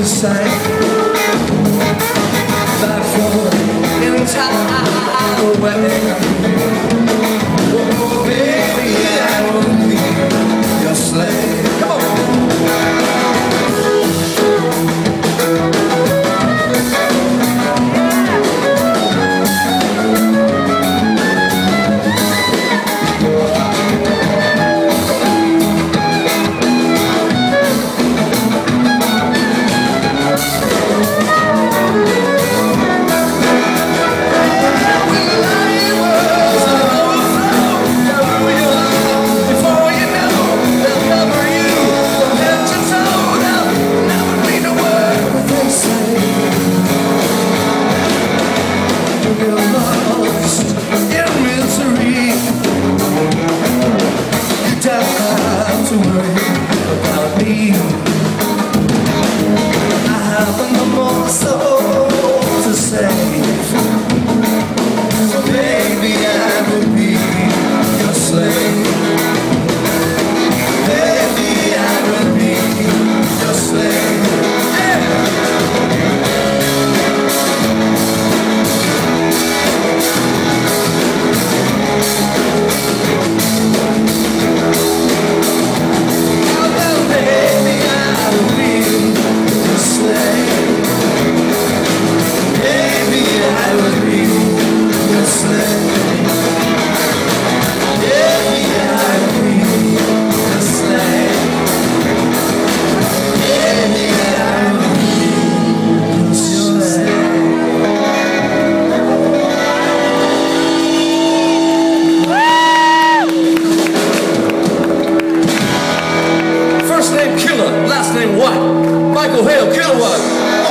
to say. To her Michael eu kill one.